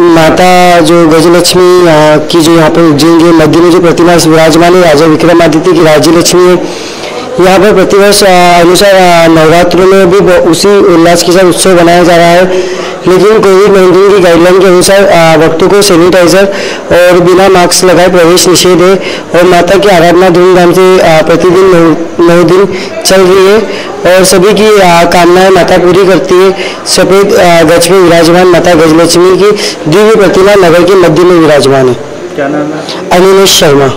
माता जो गजलक्ष्मी की जो यहाँ पर उज्जैन के मध्य में जो प्रतिमा विराजमान है राजा विक्रमादित्य की राज्य लक्ष्मी है। यहाँ पर प्रतिवर्ष अनुसार नवरात्रों में भी उसी उल्लास के साथ उत्सव बनाया जा रहा है। लेकिन कोविड नाइन्टीन की गाइडलाइन के अनुसार भक्तों को सैनिटाइजर और बिना मास्क लगाए प्रवेश निषेध है और माता की आराधना धूमधाम से प्रतिदिन नौ दिन चल रही है। और सभी की कामनाएँ माता पूरी करती है। सफ़ेद गज में विराजमान माता गजलक्ष्मी की दिव्य प्रतिमा नगर के मध्य में विराजमान है। क्या नाम है? अनिमेश शर्मा।